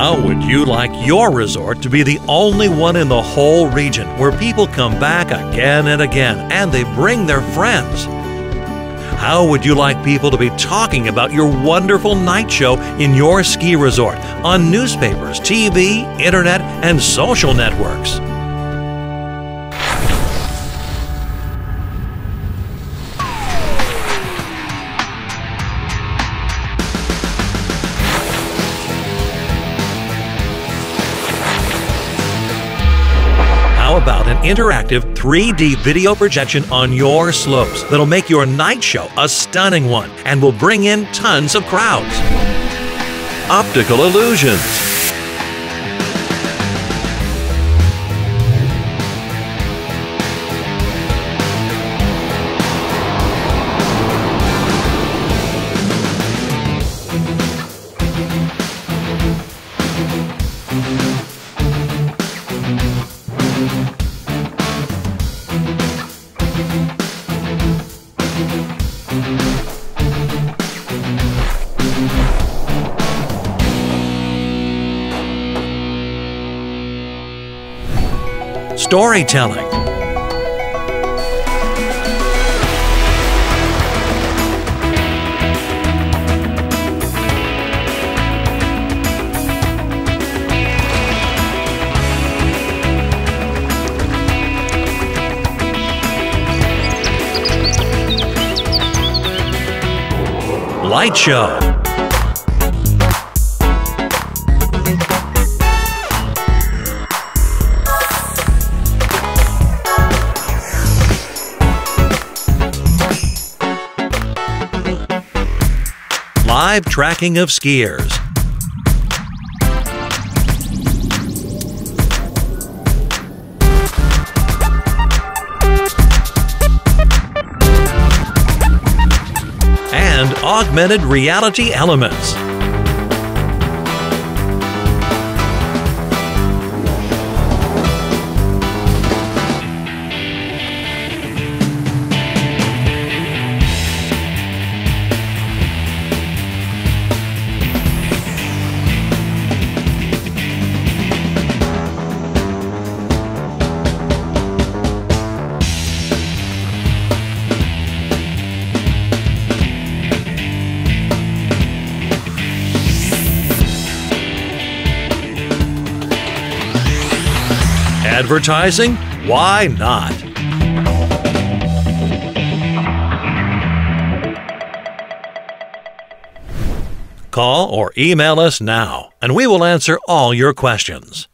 How would you like your resort to be the only one in the whole region where people come back again and again and they bring their friends? How would you like people to be talking about your wonderful night show in your ski resort on newspapers, TV, internet, and social networks? About an interactive 3D video projection on your slopes that'll make your night show a stunning one and will bring in tons of crowds? Optical illusions. Storytelling. Light show. Live tracking of skiers. And augmented reality elements. Advertising? Why not? Call or email us now, and we will answer all your questions.